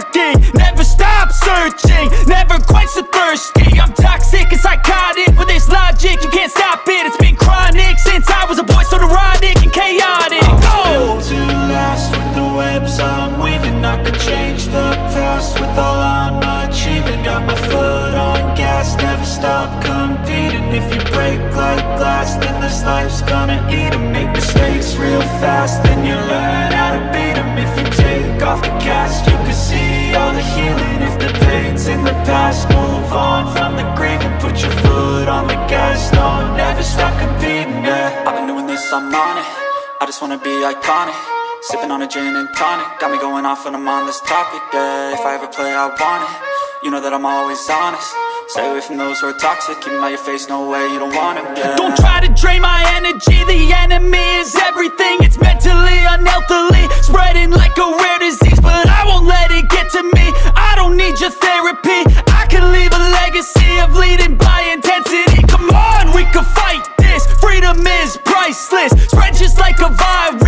working Never stop searching, never quite so thirsty. I'm toxic past, move on from the grave And put your foot on the gas, no, never stop competing, yeah. I've been doing this, I'm on it. I just wanna be iconic. Sipping on a gin and tonic. Got me going off when I'm on this topic, yeah. If I ever play, I want it. You know that I'm always honest. Stay away from those who are toxic. Keep 'em out your face, no way, you don't want it, yeah. Don't try to drain my energy. The enemy is everything. It's mentally, unhealthily Spreading like a rare disease. But I won't let it get to me. I don't need your therapy priceless Spread just like a virus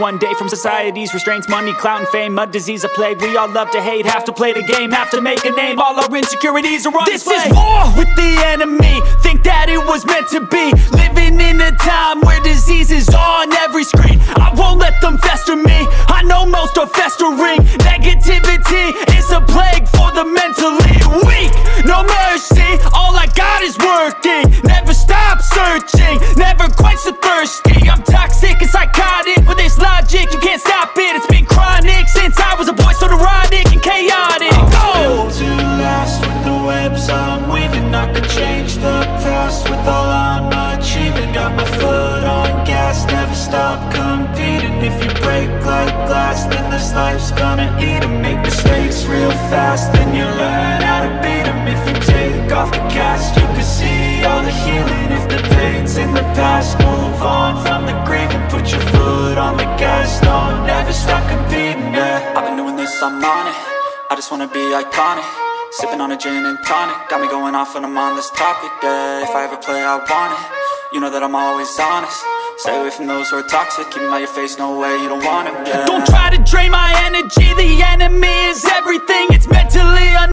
one day from society's restraints Money, clout, and fame, a disease, a plague. We all love to hate, have to play the game Have to make a name, all our insecurities are on This display. is war with the enemy. Think that it was meant to be. Living in a time where disease is on every screen. I won't let them fester me. I know most are festering. Negativity this life's gonna eat 'em. Make mistakes real fast, then you learn how to beat 'em. If you take off the cast, you can see all the healing. If the pain's in the past, move on from the grieving Put your foot on the gas, no, never stop competing, yeah. I've been doing this, I'm on it. I just wanna be iconic. Sipping on a gin and tonic. Got me going off when I'm on this topic, yeah. If I ever play, I want it. You know that I'm always honest Stay away from those who are toxic. Keep them out your face, no way, you don't want it, yeah Don't try to drain my energy. The enemy is everything. It's mentally